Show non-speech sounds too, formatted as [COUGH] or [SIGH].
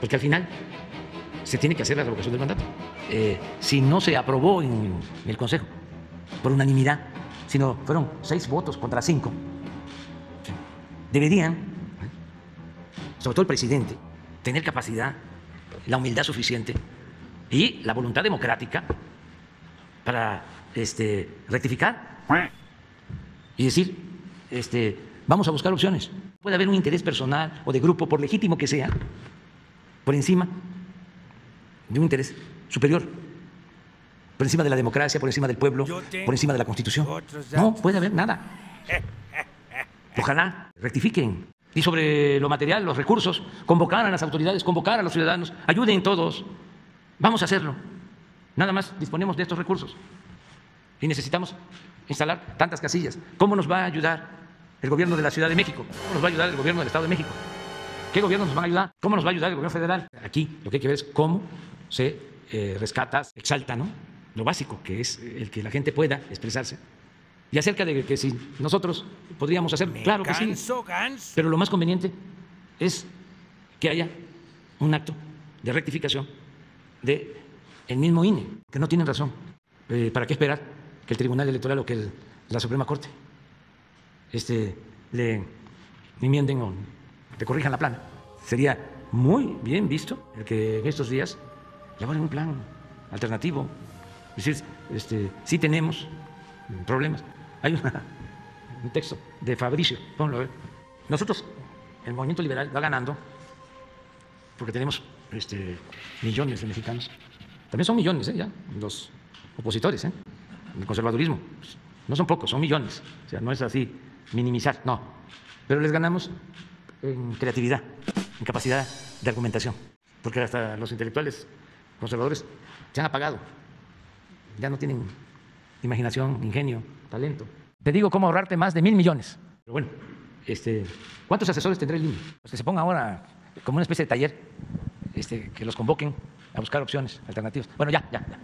Porque al final se tiene que hacer la revocación del mandato. Eh, si no se aprobó en el Consejo por unanimidad, sino fueron seis votos contra cinco, deberían, sobre todo el presidente, tener capacidad, la humildad suficiente y la voluntad democrática para este, rectificar y decir, este, vamos a buscar opciones. Puede haber un interés personal o de grupo, por legítimo que sea, por encima de un interés superior, por encima de la democracia, por encima del pueblo, por encima de la Constitución. No puede haber nada. [LAUGHS] Ojalá rectifiquen. Y sobre lo material, los recursos, convocar a las autoridades, convocar a los ciudadanos, ayuden todos. Vamos a hacerlo. Nada más disponemos de estos recursos. Y necesitamos instalar tantas casillas. ¿Cómo nos va a ayudar el gobierno de la Ciudad de México? ¿Cómo nos va a ayudar el gobierno del Estado de México? ¿Qué gobierno nos van a ayudar? ¿Cómo nos va a ayudar el gobierno federal? Aquí lo que hay que ver es cómo se eh, rescata, exalta, ¿no? Lo básico, que es el que la gente pueda expresarse. Y acerca de que si nosotros podríamos hacer, claro que sí. Pero lo más conveniente es que haya un acto de rectificación de el mismo INE, que no tienen razón. Eh, ¿Para qué esperar que el Tribunal Electoral o que la Suprema Corte este, le enmienden o le corrijan la plana? Sería muy bien visto el que en estos días elaboren un plan alternativo. Es decir, este, sí tenemos problemas. Hay un texto de Fabricio, ponlo a ver. Nosotros, el movimiento liberal va ganando porque tenemos este, millones de mexicanos. También son millones, ¿eh? ya, los opositores, ¿eh? el conservadurismo. No son pocos, son millones. O sea, no es así minimizar, no. Pero les ganamos en creatividad, en capacidad de argumentación. Porque hasta los intelectuales conservadores se han apagado. Ya no tienen imaginación, ingenio, talento. Te digo cómo ahorrarte más de mil millones. Pero bueno, este, ¿cuántos asesores tendrá el INE? Pues que se ponga ahora como una especie de taller, este, que los convoquen a buscar opciones alternativas. Bueno, ya, ya, ya.